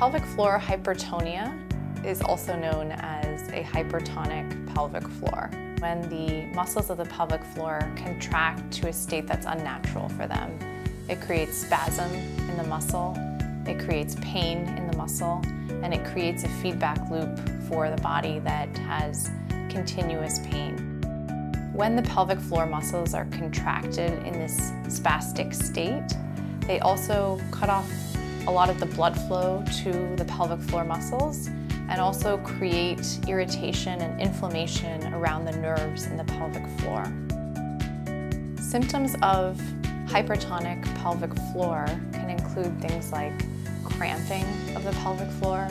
Pelvic floor hypertonia is also known as a hypertonic pelvic floor. When the muscles of the pelvic floor contract to a state that's unnatural for them, it creates spasm in the muscle, it creates pain in the muscle, and it creates a feedback loop for the body that has continuous pain. When the pelvic floor muscles are contracted in this spastic state, they also cut off a lot of the blood flow to the pelvic floor muscles and also create irritation and inflammation around the nerves in the pelvic floor. Symptoms of hypertonic pelvic floor can include things like cramping of the pelvic floor,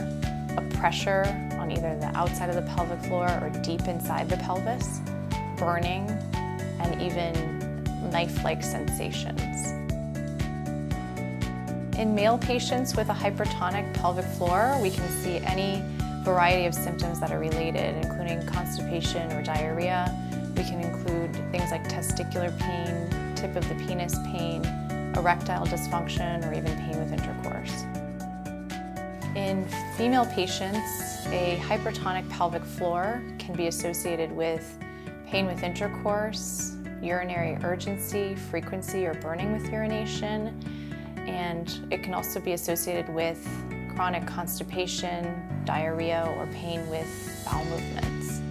a pressure on either the outside of the pelvic floor or deep inside the pelvis, burning, and even knife-like sensations. In male patients with a hypertonic pelvic floor, we can see any variety of symptoms that are related, including constipation or diarrhea. We can include things like testicular pain, tip of the penis pain, erectile dysfunction, or even pain with intercourse. In female patients, a hypertonic pelvic floor can be associated with pain with intercourse, urinary urgency, frequency or burning with urination, and it can also be associated with chronic constipation, diarrhea, or pain with bowel movements.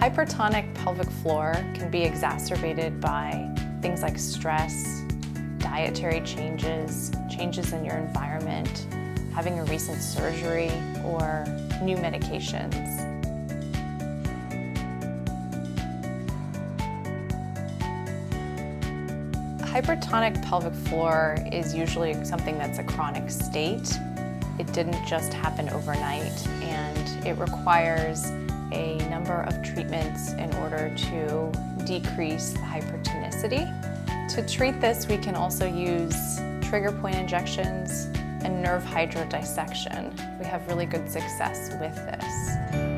Hypertonic pelvic floor can be exacerbated by things like stress, dietary changes, changes in your environment, having a recent surgery, or new medications. Hypertonic pelvic floor is usually something that's a chronic state. It didn't just happen overnight and it requires a number of treatments in order to decrease the hypertonicity. To treat this, we can also use trigger point injections and nerve hydrodissection. We have really good success with this.